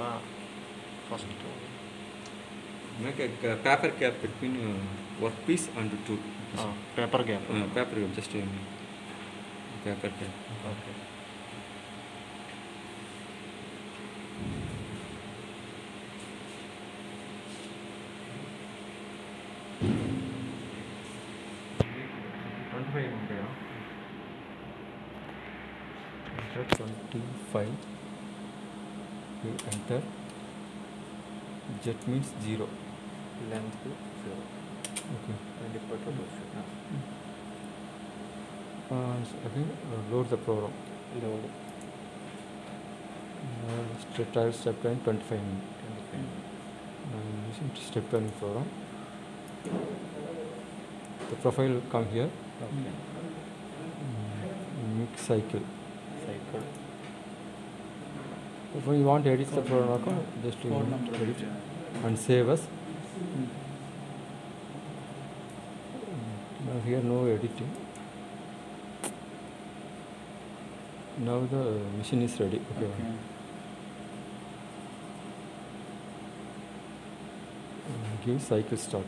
थोड़ा first make a, a paper gap between uh, workpiece and tooth. Uh, paper gap. Uh, paper gap. Just um, paper gap. Okay. Twenty-five. you enter. Z means 0 length 0 okay. And it put position uh, again uh, load the program. Load. Uh, trial step time 25 minutes. 25 minutes. Uh, I'm using step time program. The profile will come here. Okay. Mm, mix cycle. Cycle. If you want to edit the program, just you edit and save us. Now here no editing. Now the machine is ready. Okay. Uh, Give cycle start.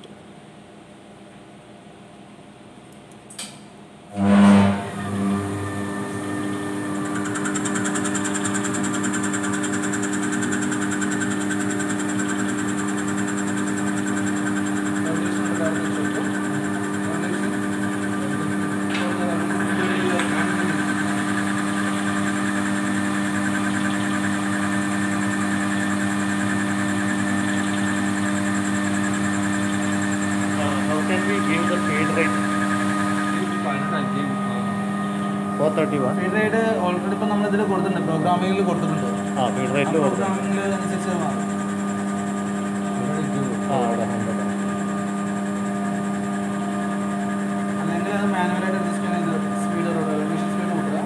gave the fade rate. Four thirty one feed rate already ഇപ്പം നമ്മൾ ഇതിൽ കൊടുത്തിട്ടുണ്ട് പ്രോഗ്രാമിംഗിൽ കൊടുത്തിട്ടുണ്ട്. ആ feed റേറ്റിൽ കൊടുത്തിട്ടുണ്ട്. ആ അവിടെ ഹൺഡ്രഡ് അല്ലെങ്കിൽ അത് മാനുവലായിട്ട് അഡ്ജസ്റ്റ് ചെയ്യാൻ ഇത് സ്പീഡ് മെഷീൻ സ്പീഡ് കൂട്ടുക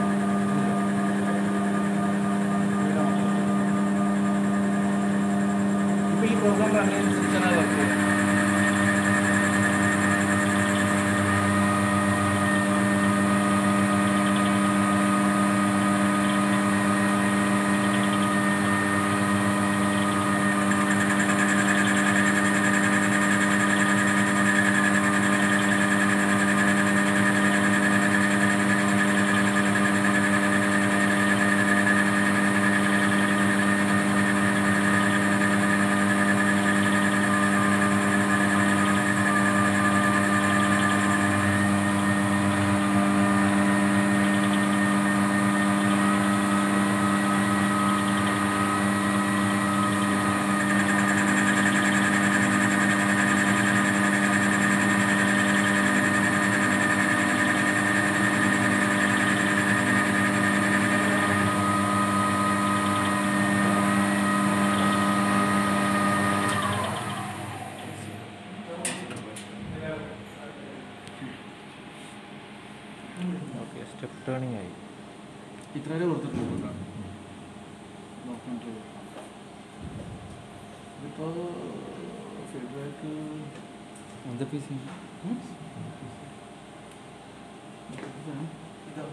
ഇപ്പോൾ ഈ പ്രോഗ്രാം അനുസരിച്ചാണ് വർക്ക് ചെയ്യുന്നത് സ്റ്റെപ്പ് ടേണിംഗ് ആയി ഇത്ര വരെ കൊടുത്തിട്ടുണ്ട് ഇതിപ്പോൾ ഫീഡ്ബാക്ക് On the PC. ഇതാ